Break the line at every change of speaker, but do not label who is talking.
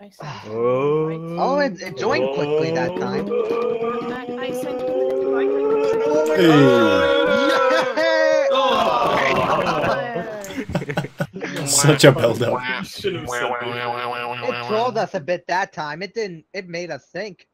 I sent
Oh.
Oh, it, it joined quickly that time.
I, I sent him an invite.
Such a build-up.
It trolled us a bit that time. It didn't. It made us think.